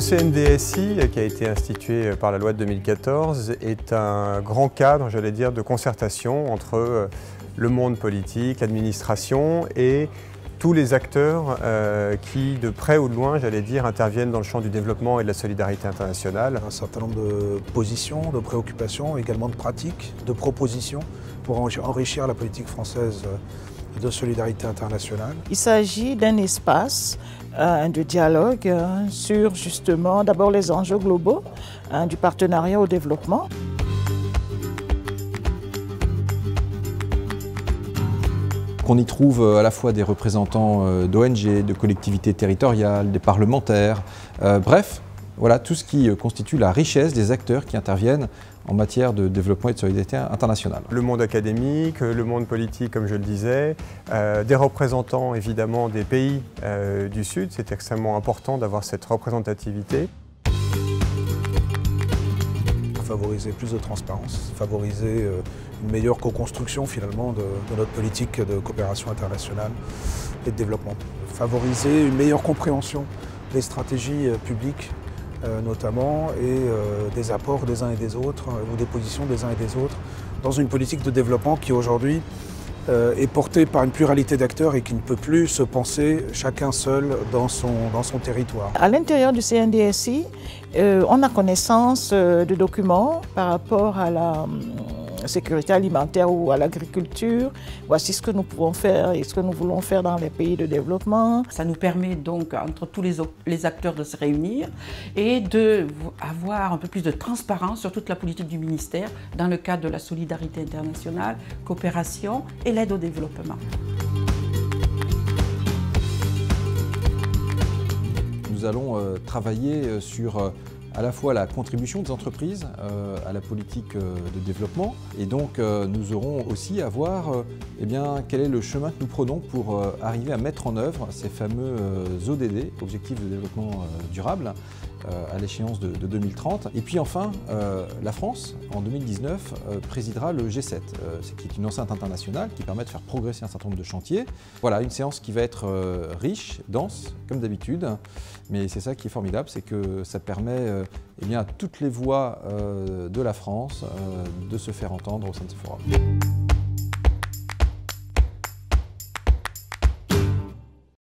CNDSI, qui a été institué par la loi de 2014, est un grand cadre, j'allais dire, de concertation entre le monde politique, l'administration et tous les acteurs euh, qui, de près ou de loin, j'allais dire, interviennent dans le champ du développement et de la solidarité internationale. Un certain nombre de positions, de préoccupations, également de pratiques, de propositions pour enrichir la politique française de solidarité internationale. Il s'agit d'un espace euh, de dialogue euh, sur justement d'abord les enjeux globaux hein, du partenariat au développement. On y trouve euh, à la fois des représentants euh, d'ONG, de collectivités territoriales, des parlementaires, euh, bref, voilà tout ce qui constitue la richesse des acteurs qui interviennent en matière de développement et de solidarité internationale. Le monde académique, le monde politique comme je le disais, des représentants évidemment des pays du Sud, c'est extrêmement important d'avoir cette représentativité favoriser plus de transparence, favoriser euh, une meilleure co-construction finalement de, notre politique de coopération internationale et de développement. Favoriser une meilleure compréhension des stratégies euh, publiques euh, notamment et des apports des uns et des autres ou des positions des uns et des autres dans une politique de développement qui aujourd'hui est portée par une pluralité d'acteurs et qui ne peut plus se penser chacun seul dans son, dans son territoire. À l'intérieur du CNDSI, euh, on a connaissance euh, de documents par rapport à la euh, sécurité alimentaire ou à l'agriculture. Voici ce que nous pouvons faire et ce que nous voulons faire dans les pays de développement. Ça nous permet donc entre tous les, les acteurs de se réunir et d'avoir un peu plus de transparence sur toute la politique du ministère dans le cadre de la solidarité internationale, coopération et l'aide au développement. nous allons euh, travailler euh, sur euh, à la fois la contribution des entreprises à la politique de développement et donc nous aurons aussi à voir eh bien, quel est le chemin que nous prenons pour arriver à mettre en œuvre ces fameux ODD, Objectifs de développement durable, à l'échéance de, 2030. Et puis enfin, la France, en 2019, présidera le G7, ce qui est une enceinte internationale qui permet de faire progresser un certain nombre de chantiers. Voilà, une séance qui va être riche, dense, comme d'habitude, mais c'est ça qui est formidable, c'est que ça permet eh bien, toutes les voix de la France de se faire entendre au sein de ce forum.